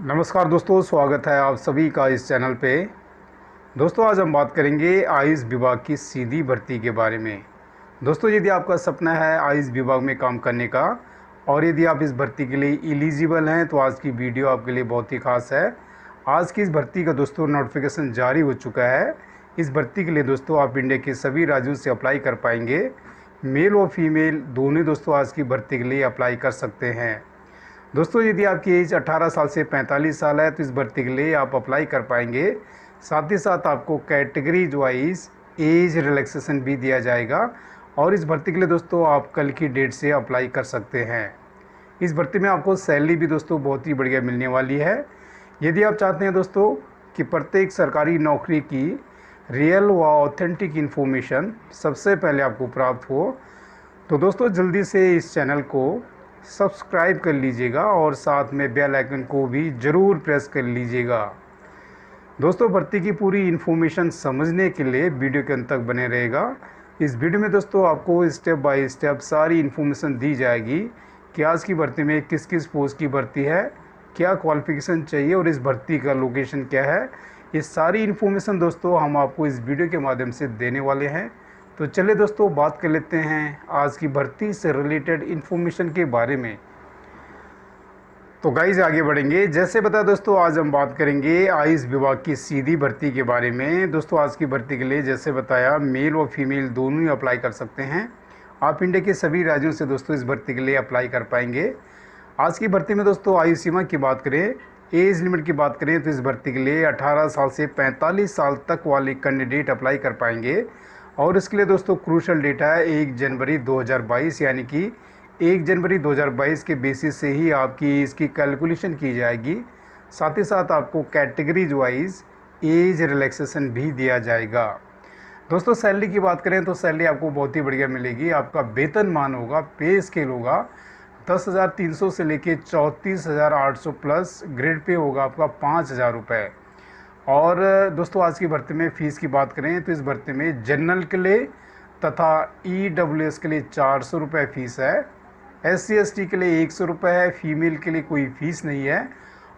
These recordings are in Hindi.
नमस्कार दोस्तों, स्वागत है आप सभी का इस चैनल पे। दोस्तों, आज हम बात करेंगे आयुष विभाग की सीधी भर्ती के बारे में। दोस्तों, यदि आपका सपना है आयुष विभाग में काम करने का, और यदि आप इस भर्ती के लिए एलिजिबल हैं तो आज की वीडियो आपके लिए बहुत ही खास है। आज की इस भर्ती का दोस्तों नोटिफिकेशन जारी हो चुका है। इस भर्ती के लिए दोस्तों, आप इंडिया के सभी राज्यों से अप्लाई कर पाएँगे। मेल और फीमेल दोनों दोस्तों आज की भर्ती के लिए अप्लाई कर सकते हैं। दोस्तों, यदि आपकी एज 18 साल से 45 साल है तो इस भर्ती के लिए आप अप्लाई कर पाएँगे। साथ ही साथ आपको कैटेगरीज वाइज एज रिलैक्सेशन भी दिया जाएगा। और इस भर्ती के लिए दोस्तों, आप कल की डेट से अप्लाई कर सकते हैं। इस भर्ती में आपको सैलरी भी दोस्तों, बहुत ही बढ़िया मिलने वाली है। यदि आप चाहते हैं दोस्तों, कि प्रत्येक सरकारी नौकरी की रियल व ऑथेंटिक इन्फॉर्मेशन सबसे पहले आपको प्राप्त हो तो दोस्तों, जल्दी से इस चैनल को सब्सक्राइब कर लीजिएगा और साथ में बेल आइकन को भी ज़रूर प्रेस कर लीजिएगा। दोस्तों, भर्ती की पूरी इन्फॉर्मेशन समझने के लिए वीडियो के अंत तक बने रहेगा। इस वीडियो में दोस्तों, आपको स्टेप बाय स्टेप सारी इन्फॉर्मेशन दी जाएगी कि आज की भर्ती में किस किस पोस्ट की भर्ती है, क्या क्वालिफिकेशन चाहिए और इस भर्ती का लोकेशन क्या है। ये सारी इन्फॉर्मेशन दोस्तों, हम आपको इस वीडियो के माध्यम से देने वाले हैं। तो चले दोस्तों, बात कर लेते हैं आज की भर्ती से रिलेटेड इन्फॉर्मेशन के बारे में। तो गाइज़ आगे बढ़ेंगे। जैसे बता दोस्तों, आज हम बात करेंगे आयुष विभाग की सीधी भर्ती के बारे में। दोस्तों, आज की भर्ती के लिए जैसे बताया मेल और फीमेल दोनों ही अप्लाई कर सकते हैं। आप इंडिया के सभी राज्यों से दोस्तों इस भर्ती के लिए अप्लाई कर पाएँगे। आज की भर्ती में दोस्तों, आयु सीमा की बात करें एज लिमिट की बात करें तो इस भर्ती के लिए 18 साल से 45 साल तक वाले कैंडिडेट अप्लाई कर पाएँगे। और इसके लिए दोस्तों क्रूशल डेटा है, एक जनवरी 2022 यानी कि एक जनवरी 2022 के बेसिस से ही आपकी इसकी कैलकुलेशन की जाएगी। साथ ही साथ आपको कैटेगरीज वाइज एज रिलैक्सेशन भी दिया जाएगा। दोस्तों सैलरी की बात करें तो सैलरी आपको बहुत ही बढ़िया मिलेगी। आपका वेतन मान होगा पे स्केल होगा, दस हज़ार तीन सौ से लेके चौंतीस हज़ार आठ सौ प्लस ग्रेड पे होगा आपका पाँच हज़ार रुपये और दोस्तों, आज की भर्ती में फ़ीस की बात करें तो इस भर्ती में जनरल के लिए तथा ई डब्ल्यू एस के लिए चार सौ रुपये फ़ीस है। एस सी एस टी के लिए एक सौ रुपये है। फीमेल के लिए कोई फ़ीस नहीं है।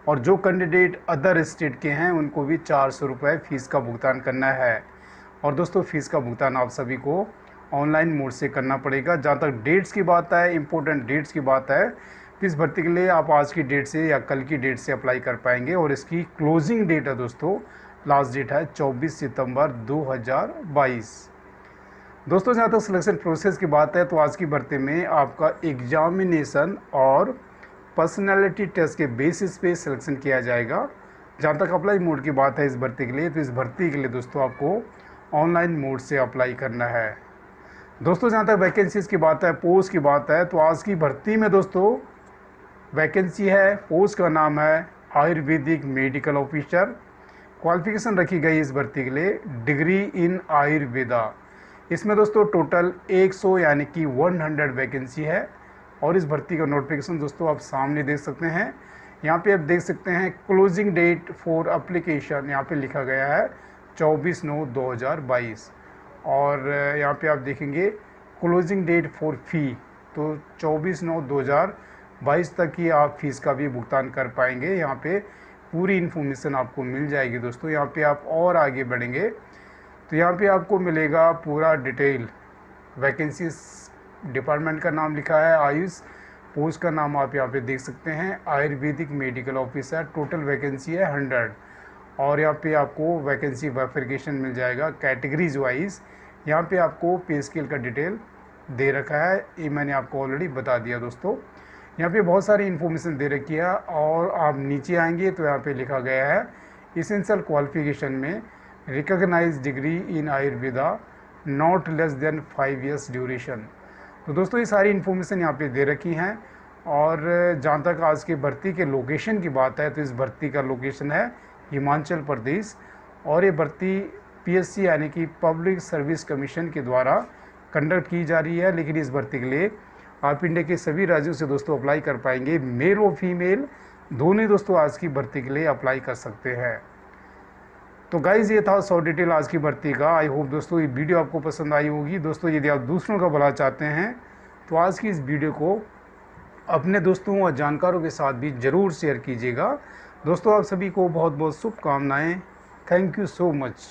और जो कैंडिडेट अदर स्टेट के हैं, उनको भी चार सौ रुपये फ़ीस का भुगतान करना है। और दोस्तों फ़ीस का भुगतान आप सभी को ऑनलाइन मोड से करना पड़ेगा। जहाँ तक डेट्स की बात है इम्पोर्टेंट डेट्स की बात है इस भर्ती के लिए आप आज की डेट से या कल की डेट से अप्लाई कर पाएँगे और इसकी क्लोजिंग डेट है दोस्तों लास्ट डेट है 24 सितंबर 2022 दोस्तों, जहाँ तक सिलेक्शन प्रोसेस की बात है तो आज की भर्ती में आपका एग्जामिनेशन और पर्सनैलिटी टेस्ट के बेसिस पे सिलेक्शन किया जाएगा। जहाँ तक अप्लाई मोड की बात है इस भर्ती के लिए तो इस भर्ती के लिए दोस्तों, आपको ऑनलाइन मोड से अप्लाई करना है। दोस्तों, जहाँ तक वैकेंसीज़ की बात है पोस्ट की बात है तो आज की भर्ती में दोस्तों वैकेंसी है, पोस्ट का नाम है आयुर्वेदिक मेडिकल ऑफिसर। क्वालिफिकेशन रखी गई इस भर्ती के लिए, डिग्री इन आयुर्वेदा। इसमें दोस्तों टोटल 100 यानी कि 100 वैकेंसी है। और इस भर्ती का नोटिफिकेशन दोस्तों आप सामने देख सकते हैं। यहाँ पे आप देख सकते हैं, क्लोजिंग डेट फॉर अप्लीकेशन यहाँ पे लिखा गया है 24 नौ 2022 और यहाँ पे आप देखेंगे, क्लोजिंग डेट फॉर फ़ी तो 24 नौ 2000 बाईस तक ही आप फ़ीस का भी भुगतान कर पाएँगे। यहाँ पे पूरी इन्फॉर्मेशन आपको मिल जाएगी दोस्तों। यहाँ पे आप और आगे बढ़ेंगे। तो यहाँ पे आपको मिलेगा पूरा डिटेल वैकेंसी डिपार्टमेंट का नाम लिखा है, आयुष पोस्ट का नाम आप यहाँ पे देख सकते हैं। Ayurvedic medical officer total vacancy है हंड्रेड और यहाँ पे आपको वैकेंसी वेरिफिकेशन मिल जाएगा कैटेगरीज वाइज यहाँ पे आपको पे स्केल का डिटेल दे रखा है। ये मैंने आपको ऑलरेडी बता दिया दोस्तों। यहाँ पे बहुत सारी इन्फॉर्मेशन दे रखी है और आप नीचे आएँगे तो यहाँ पे लिखा गया है इसेंशियल क्वालिफिकेशन में recognise degree in Ayurveda not less than five years duration तो दोस्तों, ये सारी इन्फॉर्मेशन यहाँ पे दे रखी हैं और जहाँ तक आज की भर्ती के लोकेशन की बात है तो इस भर्ती का लोकेशन है हिमाचल प्रदेश और ये भर्ती पीएससी यानी कि पब्लिक सर्विस कमीशन के द्वारा कंडक्ट की जा रही है, लेकिन इस भर्ती के लिए आप इंडिया के सभी राज्यों से दोस्तों अप्लाई कर पाएँगे। मेल और फीमेल दोनों दोस्तों आज की भर्ती के लिए अप्लाई कर सकते हैं। तो गाइज़ ये था सौ डिटेल आज की भर्ती का। आई होप दोस्तों ये वीडियो आपको पसंद आई होगी। दोस्तों, यदि आप दूसरों का भला चाहते हैं तो आज की इस वीडियो को अपने दोस्तों और जानकारों के साथ भी ज़रूर शेयर कीजिएगा। दोस्तों, आप सभी को बहुत बहुत शुभकामनाएँ। Thank you so much